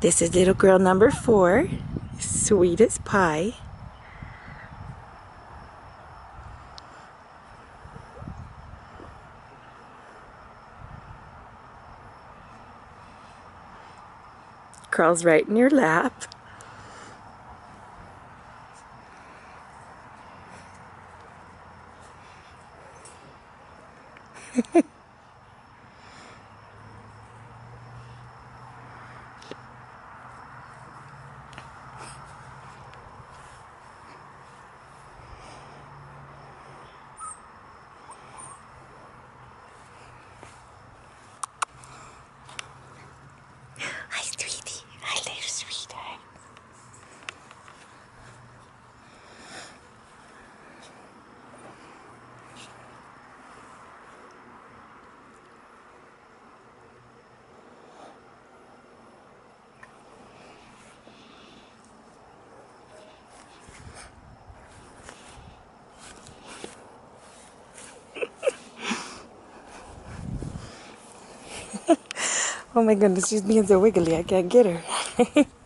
This is little girl number four, sweet as pie. Crawls right in your lap. Oh my goodness, she's being so wiggly, I can't get her.